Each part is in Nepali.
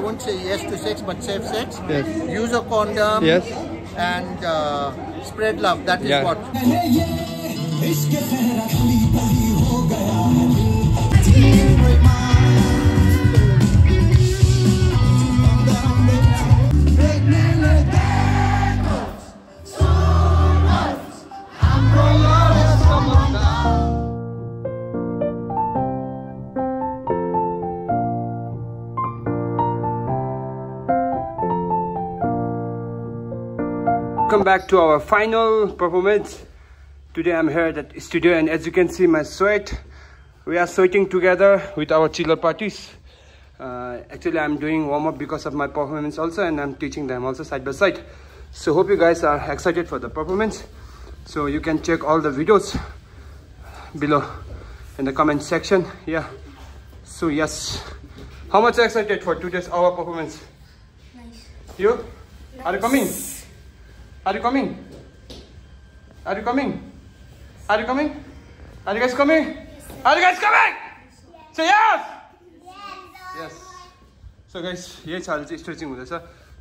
won't say yes to sex, but safe sex. Yes. Use a condom. Yes. And uh, spread love. That is Yeah. what. Back to our final performance. Today I'm here at the studio and as you can see my sweat, we are sweating together with our chiller parties. Uh, actually I'm doing warm up because of my performance also and I'm teaching them also side by side. So hope you guys are excited for the performance. So you can check all the videos below in the comment section. Yeah. So yes. How much excited for today's our performance? Nice. You? Are you coming? Are you coming? Are you coming? Are you coming? Are you guys coming? Are you guys coming? Say yes! Yes. So guys, यही छ अहिले चाहिँ स्ट्रेचिङ हुँदैछ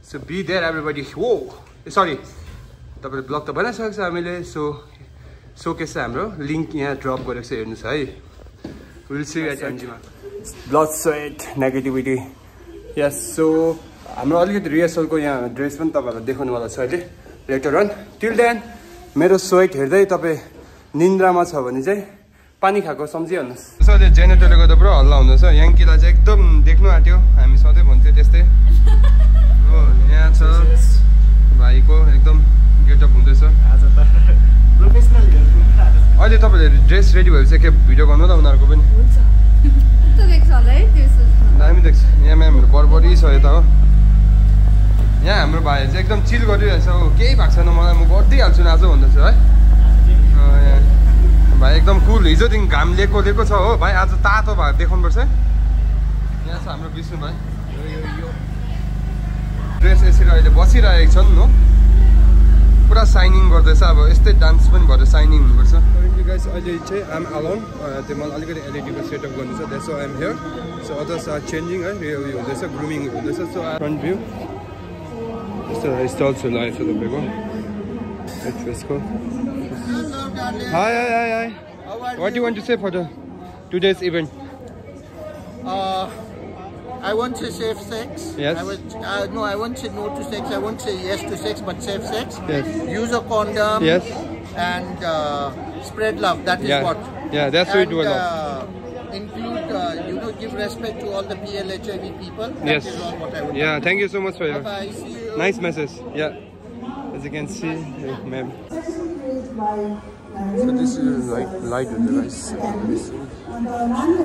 सो बी देयर एभ्रिबडी हो सरी तपाईँले ब्लग त बनाइसकेको छ हामीले सो सोकेस चाहिँ हाम्रो लिङ्क यहाँ ड्रप गरेको छ हेर्नुहोस् है will see at एनजीमा blood sweat negativity yes so हाम्रो अलिकति रिहर्सलको यहाँ ड्रेस पनि तपाईँहरूलाई देखाउनुवाला छ अहिले लेटर अन टिल देन मेरो स्वेट हेर्दै तपाईँ निन्द्रामा छ भने चाहिँ पानी खाएको सम्झिहाल्नुहोस्। यसो अहिले जेनेरेटरले गर्दा पुरा हल्ला हुँदैछ। याङ्कीलाई चाहिँ एकदम देख्नु आँट्यो हामी सधैँ भन्थ्यो त्यस्तै। हो यहाँ छ। भाइको एकदम गेटअप हुँदैछ। अहिले तपाईँहरूले ड्रेस रेडी भएपछि के भिडियो गर्नु ल उनीहरूको पनि। दामी देख्छ। यहाँ म्यामहरू बरबरी छ यता हो। यहाँ हाम्रो भाइहरू चाहिँ एकदम चिल गरिरहेछ। केही भएको छैन मलाई म गरिदिइहाल्छु नि आज भन्दैछ है। भाइ एकदम कुल हिजोदेखि घाम लिएको लिएको छ हो। भाइ आज तातो भएको देखाउनुपर्छ। यहाँ छ हाम्रो विष्णु भाइ। ड्रेस यसरी अहिले बसिरहेको छन् हो। पुरा साइनिङ गर्दैछ। अब यस्तै डान्स पनि भएर साइनिङ हुनुपर्छ। अहिले चाहिँ आम अलोन त्यो मलाई अलिकति एलइडीको सेटअप गर्नु छ। That's I'm here so others are changing है। उयो हुँदैछ ग्रुमिङ हुँदैछ। So front view It's, it's also nice, the big one. Hi, hi, hi, hi. What do you want to say for the today's event? Uh, I want to save sex. Yes. I would, uh, no, I want say no to sex. I want to say yes to sex, but save sex. Yes. Use a condom. Yes. And uh, spread love. That is yeah. what. Yeah, that's what we do. Uh, include, uh, you know, give respect to all the PLHIV people. That yes. yeah, thank you so much for your. Bye bye. Nice message yeah as again see ma'am this is like like the nice this अनि मानले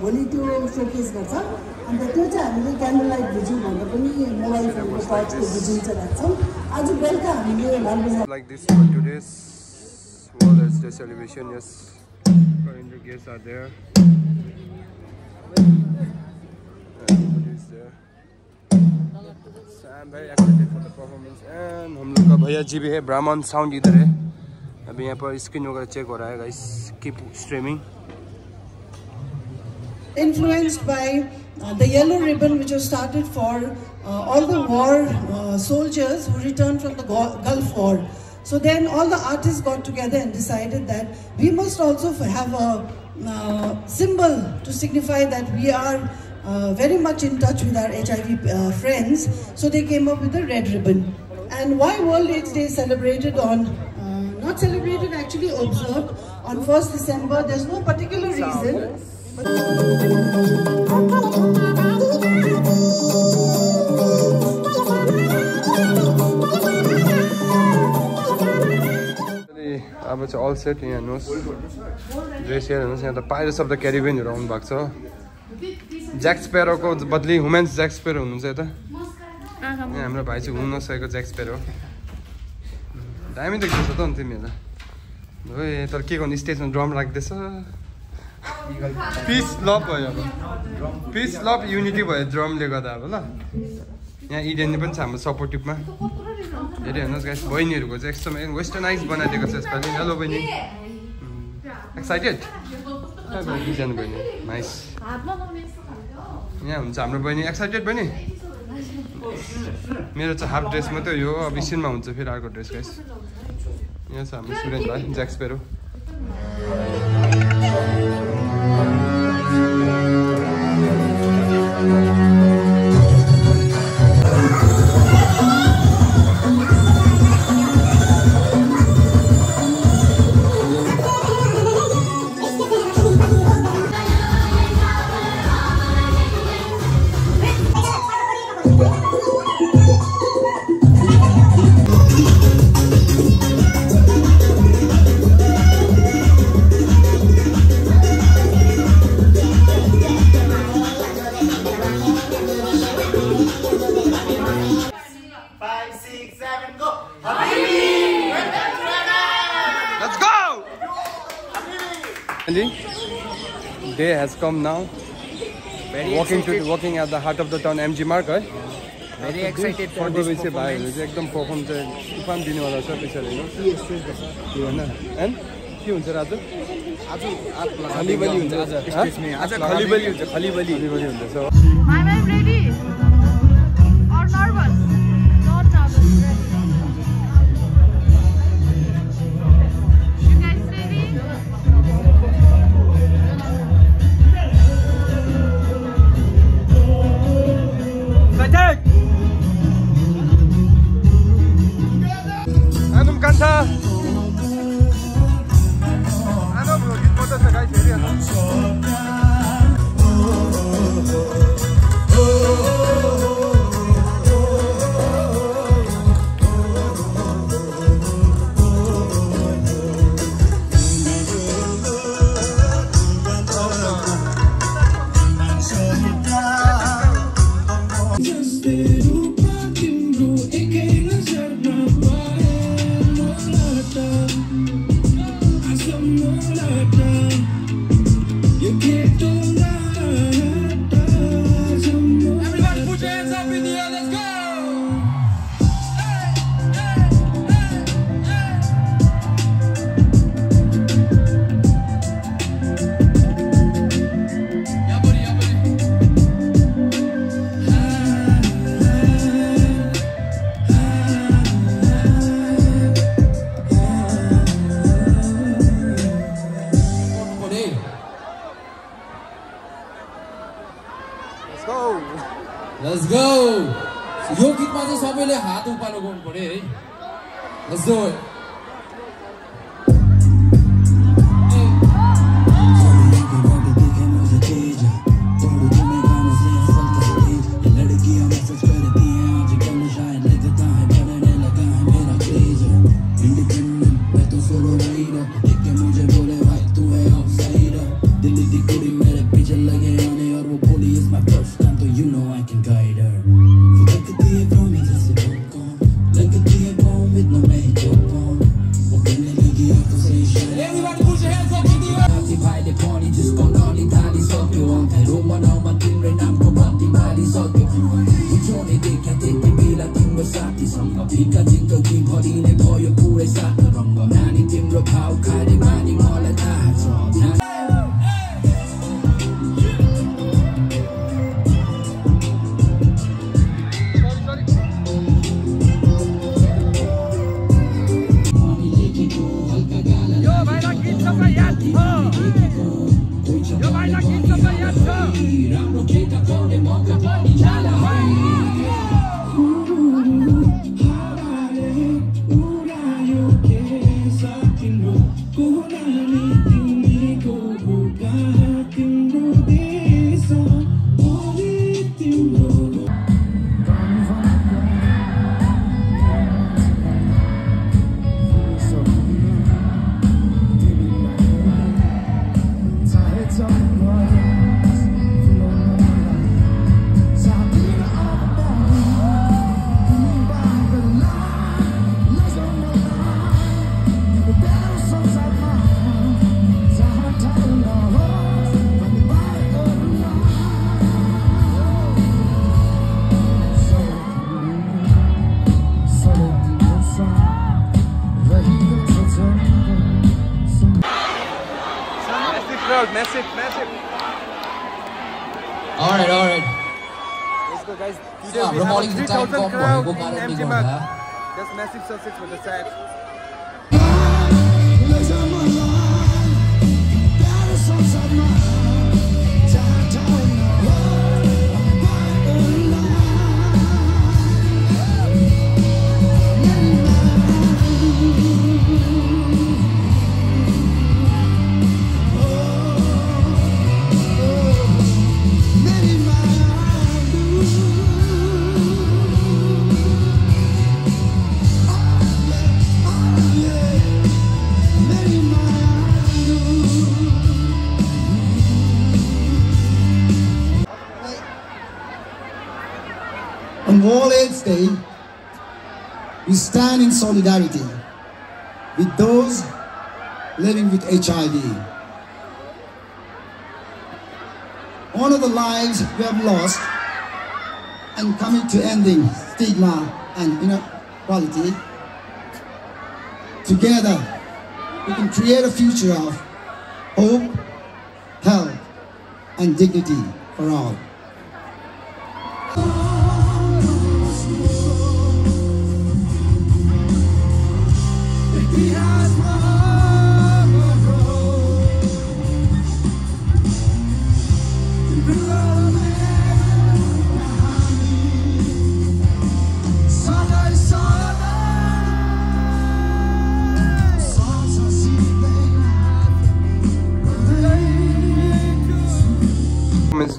भोलि त्यो सरप्राइज गर्छ अनि त्यो चाहिँ हामीले क्यान्डल लाइट बुझु भने पनि मोबाइल फोनको लाइटको बुझिन चलाउँछौ आज बेलुका हामीले like this yes ranger are there हम लोग का भैया जी भी है ब्राह्मण साउंड इधर है अभी यहाँ पर स्क्रीन वगैरह चेक हो रहा है guys keep streaming uh, which was started for uh, all the war uh, soldiers who returned from the Go- Gulf War. So then all the artists got together and decided that we must also f- have a uh, symbol to signify that we are uh, very much in touch with our HIV uh, friends. So they came up with the red ribbon. And why World AIDS Day is celebrated on, uh, not celebrated, actually observed on 1st December. There's no particular reason. अब चाहिँ अल सेट यहाँ हेर्नुहोस् ड्रेस यहाँ हेर्नुहोस् यहाँ त पाइरेट्स अफ द क्यारिबियनहरू आउनु भएको छ ज्याक्स पेरोको बदली वुमेन्स ज्याक्स पेरो हुनुहुन्छ यता यहाँ हाम्रो भाइ चाहिँ हुन नसकेको ज्याक्स पेरो दामी देख्दैछ त अनि तिमीहरूलाई ओए तर के गर्नु स्टेजमा ड्रम राख्दैछ। पिस लभ भयो अब। पिस लभ युनिटी भयो ड्रमले गर्दा अब ल। यहाँ इडेनले पनि छ हाम्रो सपोर्टिभमा हेरि हेर्नुहोस् गाइस बहिनीहरूको चाहिँ एकदमै वेस्टर्नाइज बनाइदिएको छ यसपालि। हेलो बहिनी। एक्साइटेड बहिनी। नाइस यहाँ हुन्छ हाम्रो बहिनी एक्साइटेड बहिनी? मेरो चाहिँ हाफ ड्रेस मात्रै हो अब एकछिनमा हुन्छ फेरि अर्को ड्रेस गाइस यहाँ छ हाम्रो सुरेश भाइ ज्याक्सपेरो day has come now. Very Walking excited. to walking at the heart of the town, MG Mark है Very excited for this चाहिँ भाइहरू performance. चाहिँ एकदम पर्फर्म चाहिँ तुफान दिनेवाला छ पछाडि होइन एन्ड के हुन्छ राजु खलिबली हुन्छ आज हाँ? स्टेजमा आज खलिबली हुन्छ खलिबली खलिबली हुन्छ Let's do it. Tika Tika Tika walking. good. Massive, massive. All right, all right. Let's go, guys. Yeah, we have 3,000 crowd in empty mug. Massive success for the. Stand in solidarity with those living with HIV. Honor the lives we have lost and commit to ending stigma and inequality. Together, we can create a future of hope, health, and dignity for all.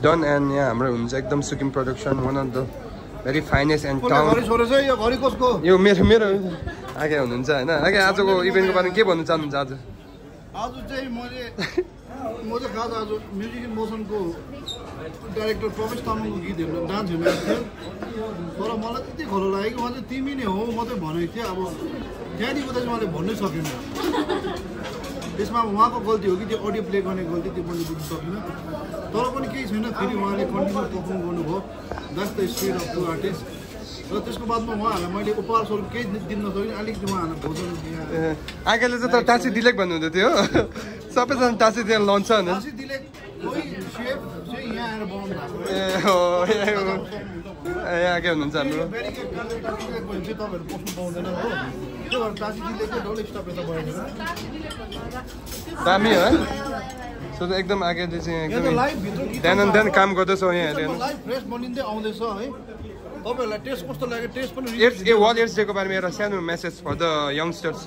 Done and yeah, हाम्रो हुन्छ एकदम सुकिम production one of the very finest and town यो मेरो मेरो आगे हुनुहुन्छ होइन? आगे आजको इभेन्टको बारेमा के भन्नु चाहनुहुन्छ आज? आज चाहिँ मैले म चाहिँ खास आज म्युजिक इन मोसनको डाइरेक्टर प्रवेश तामाङको गीत हेर्नु डान्स हेर्नु तर मलाई त्यति खरो लाग्यो कि चाहिँ तिमी नै हो मात्रै भनेको थियो अब त्यहाँदेखि उता चाहिँ मैले भन्नै सकिनँ। त्यसमा उहाँको गल्ती हो कि त्यो अडियो प्ले गर्ने गल्ती त्यो मैले बुझ्नु सकिनँ। तर पनि केही छैन फेरि उहाँले कन्टिन्यू पर्फर्म गर्नुभयो। That's the speed of to artist र त्यसको बादमा उहाँहरूलाई मैले उपहार स्वरूप केही दिन नसकिनँ अलिकति उहाँहरूलाई भोजन आगेले चाहिँ त टाँसी दिलेक भन्नुहुँदै थियो। सबैजना टाँसी त्यहाँ लन्छ होइन यहाँ आएर बनाउनु भएको ए हो ए हो। ए आगे हुनुहुन्छ हाम्रो। दामी हो है। सो त एकदम आगेले चाहिँ त एकदमै लाइभ भित्र गीत ध्यान ध्यान काम गर्दैछौँ यहाँ त्यसमा हेरेर लाइभ फ्रेस बनिँदै आउँदैछ है तपाईँहरूलाई टेस्ट कस्तो लाग्यो टेस्ट पनि एड्स ए वर्ल्ड एड्स डेको बारेमा एउटा सानो message for the youngsters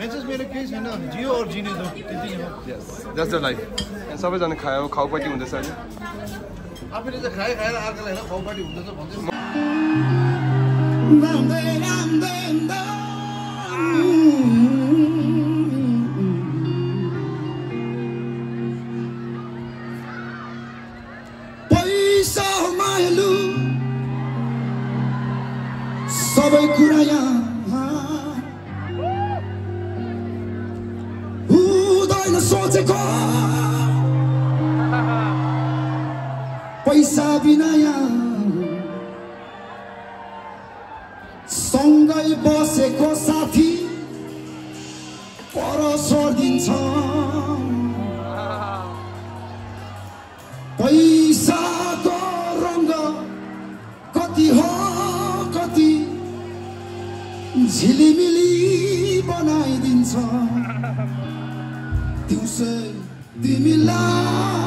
message मेरो केही छैन जियो अर जिने छ त्यति नै हो यस जस्ट द लाइफ सबैजना खायो खाउपट्टि हुँदैछ अहिले आफैले चाहिँ खाए खाएर अर्कालाई होइन खाउपाटी हुँदैछ भन्छ सँगै बसेको साथी पर छोडिदिन्छ पैसाको रङ्ग कति हो कति झिलिमिली बनाइदिन्छ। दिउँसो तिमीलाई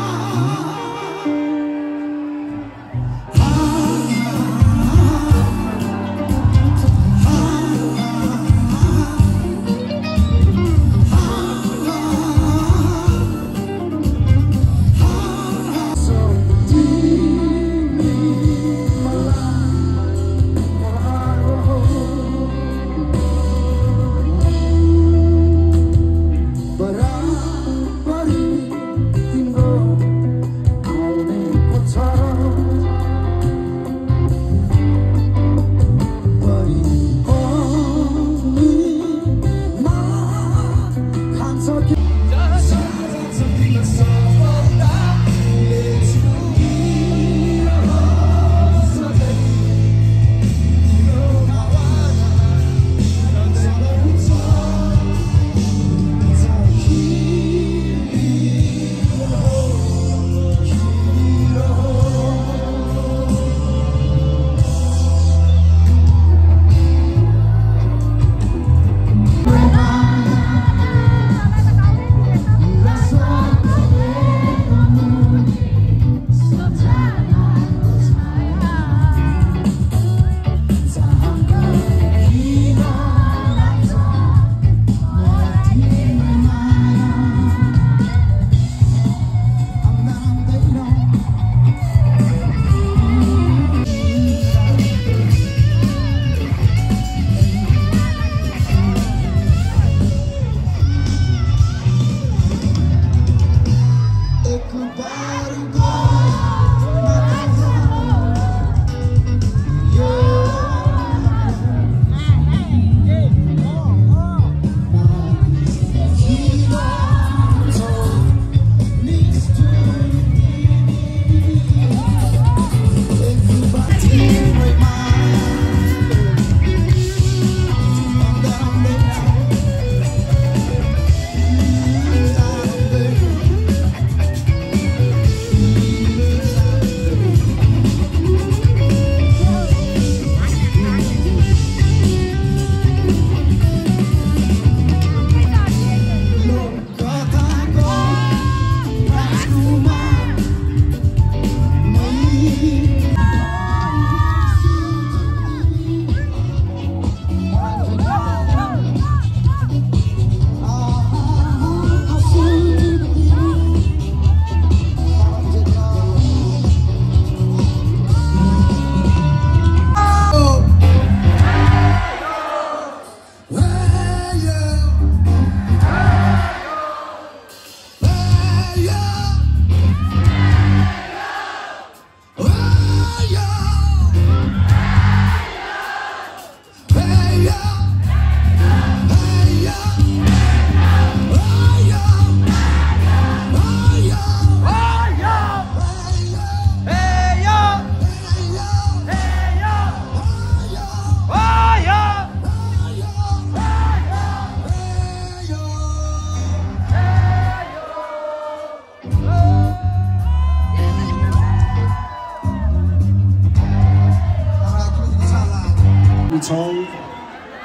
छौ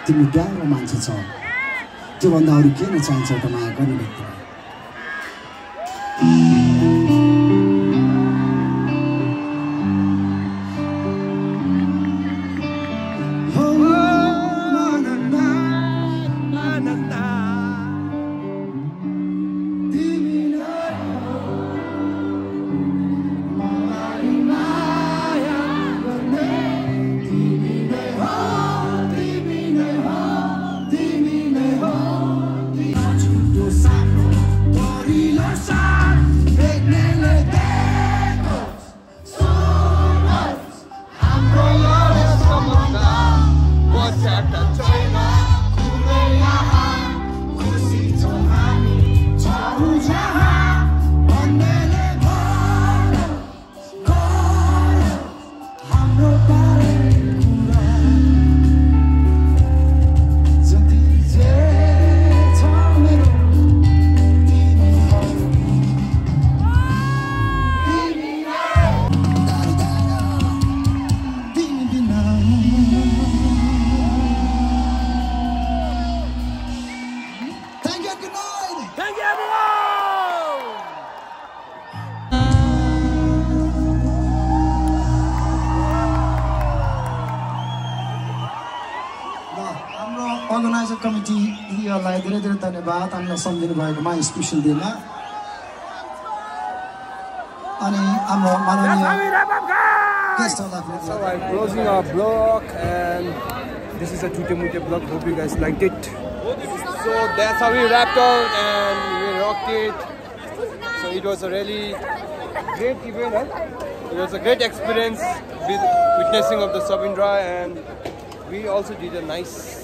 तिमी प्यारो मान्छे छौ। त्योभन्दा अरू के न चाहिन्छ एउटा माया गर्ने व्यक्तिलाई। हामीलाई सम्झिनु भएकोमा स्पेसल डेमा अनि हाम्रो माननीय गेस्टहरूलाई So I'm closing our vlog and this is a Tute Mute vlog. Hope you guys liked it. So that's how we wrapped up and we rocked it. So it was a really great event. Huh? It was a great experience with witnessing of the Sabindra and we also did a nice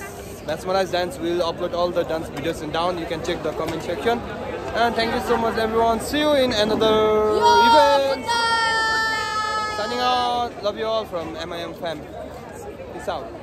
mesmerized dance. We'll upload all the dance videos and down. You can check the comment section. And thank you so much everyone. See you in another event. Signing out. Love you all from MIM fam. Peace out.